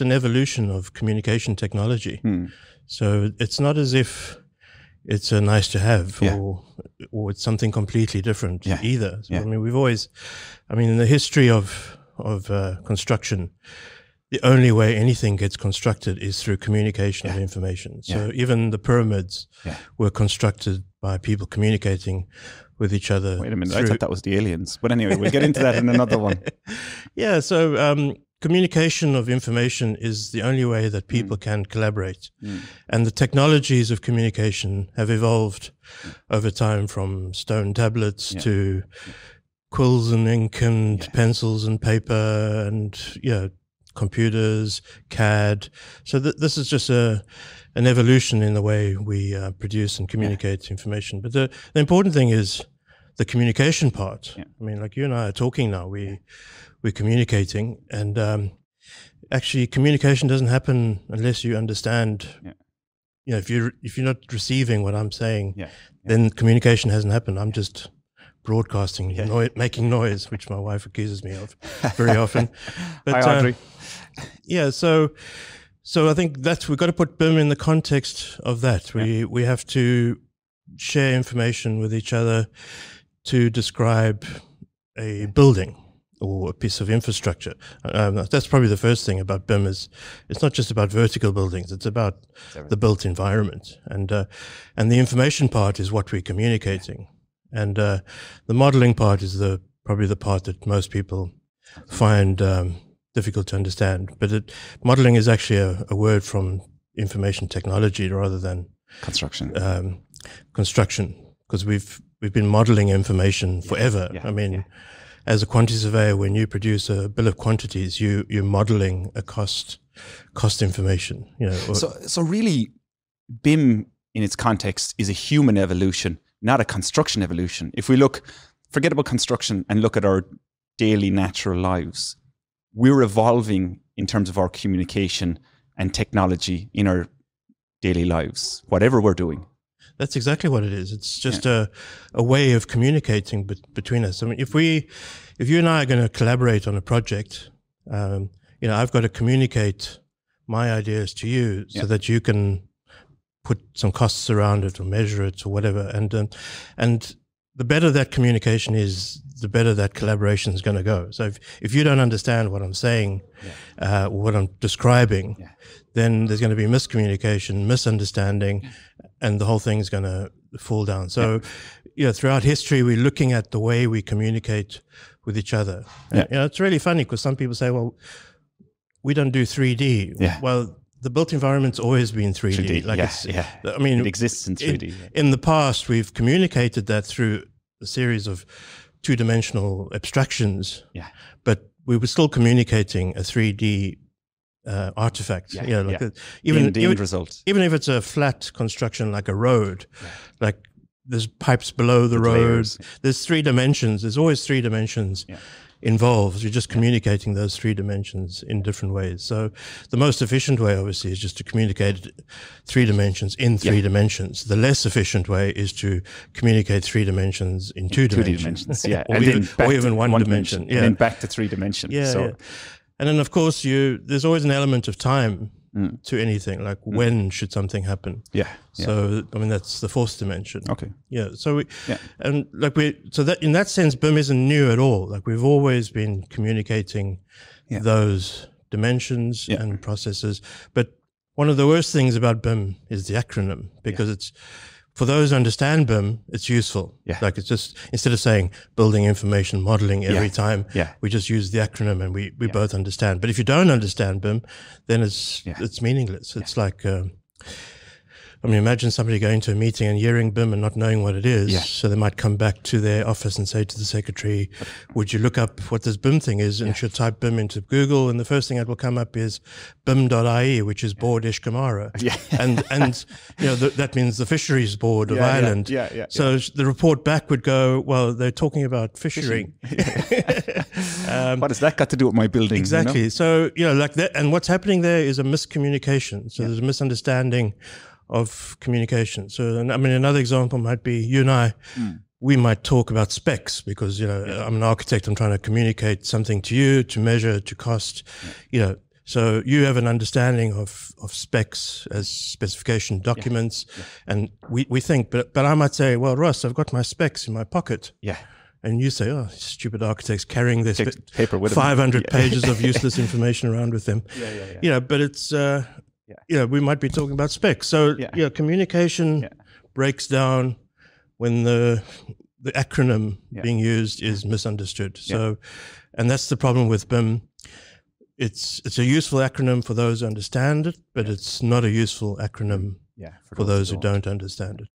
an evolution of communication technology. Hmm. So it's not as if it's a nice to have Yeah. or or it's something completely different Yeah. either. So, Yeah. I mean, we've always, I mean, in the history of of uh, construction, the only way anything gets constructed is through communication of information. So even the pyramids were constructed by people communicating with each other. Wait a minute, I thought that was the aliens. But anyway, we'll get into that in another one. yeah, so um, communication of information is the only way that people can collaborate. And the technologies of communication have evolved over time from stone tablets Yeah. to quills and ink and Yeah. pencils and paper and, you know, computers, CAD. So th- this is just a an evolution in the way we uh, produce and communicate information. But the, the important thing is the communication part. Yeah. I mean, like you and I are talking now, we we're communicating, and um, actually, communication doesn't happen unless you understand. Yeah. You know, if you're if you're not receiving what I'm saying, Yeah. then communication hasn't happened. I'm just broadcasting, making noise, which my wife accuses me of very often. But, Hi, uh, yeah, so so I think that's we've got to put BIM in the context of that. We we have to share information with each other to describe a building or a piece of infrastructure. Um, that's probably the first thing about BIM is it's not just about vertical buildings; it's about the built environment, and uh, and the information part is what we're communicating, and uh, the modeling part is the probably the part that most people find um, difficult to understand. But it, modeling is actually a, a word from information technology rather than Construction. um, construction, because we've we've been modeling information forever. yeah, I mean, yeah. as a quantity surveyor, when you produce a bill of quantities, you you're modeling a cost cost information. You know, So, so really, BIM in its context is a human evolution, not a construction evolution. If we look, forget about construction and look at our daily natural lives, we're evolving in terms of our communication and technology in our daily lives, whatever we're doing. That's exactly what it is. It's just a, a way of communicating bet- between us. I mean, if we, if you and I are going to collaborate on a project, um, you know, I've got to communicate my ideas to you so Yeah. that you can put some costs around it or measure it or whatever. And um, and the better that communication is, the better that collaboration is going to go. So if, if you don't understand what I'm saying, uh, what I'm describing, Yeah. then there's going to be miscommunication, misunderstanding, and the whole thing's going to fall down. So, yeah. throughout history, we're looking at the way we communicate with each other. And, Yeah. you know, it's really funny because some people say, well, we don't do 3D. Yeah. Well, the built environment's always been 3D. 3D, Like yeah, it's, yeah. I mean, It exists in 3D. yeah. in the past, we've communicated that through a series of two dimensional abstractions, Yeah. but we were still communicating a 3D uh, artifact. Yeah, know, like yeah. a- even, the, the even, result. even if it's a flat construction like a road, like there's pipes below the With road, layers. there's three dimensions. There's always three dimensions Yeah. involved. You're just communicating those three dimensions in different ways. So the most efficient way, obviously, is just to communicate three dimensions in three Yeah. dimensions. The less efficient way is to communicate three dimensions in two, Two dimensions. dimensions, yeah, or, and even, then back or even one, dimension. and Yeah. then back to three dimensions. Yeah, so yeah. And then, of course, you there's always an element of time Mm. to anything. Like when should something happen? yeah, yeah. So I mean, that's the fourth dimension. okay, Yeah. So we, Yeah. and like we, so that in that sense, BIM isn't new at all. Like we've always been communicating Yeah. those dimensions Yeah. and processes. But one of the worst things about BIM is the acronym because it's for those who understand BIM, it's useful. Yeah. Like it's just instead of saying building information modeling every Yeah. time, Yeah. we just use the acronym and we, we both understand. But if you don't understand BIM, then it's Yeah. it's meaningless. It's like um, I mean, imagine somebody going to a meeting and hearing BIM and not knowing what it is. Yeah. So they might come back to their office and say to the secretary, "Would you look up what this BIM thing is?" And she'll type BIM into Google, and the first thing that will come up is BIM.ie, which is Bord Iascaigh Mhara. Yeah. and and you know th- that means the Fisheries Board of Yeah, yeah, Ireland. yeah, yeah, So the report back would go, "Well, they're talking about fishing." Um, what has that got to do with my building? you know? Exactly. So you know, like that, and what's happening there is a miscommunication. So there's a misunderstanding of communication. So, I mean, another example might be you and I. We might talk about specs because you know I'm an architect. I'm trying to communicate something to you to measure to cost. You know, So you have an understanding of, of specs as specification documents, Yeah. and we, we think, but but I might say, well, Ross, I've got my specs in my pocket, Yeah. and you say, oh, stupid architects carrying this paper with them. 500 Yeah. pages of useless information around with them. Yeah, yeah, yeah. You know, but it's, uh, Yeah. You know, we might be talking about specs. So, Yeah. yeah, communication Yeah. breaks down when the the acronym Yeah. being used is misunderstood. So, and that's the problem with BIM. It's it's a useful acronym for those who understand it, but it's not a useful acronym Yeah. for those who don't understand it.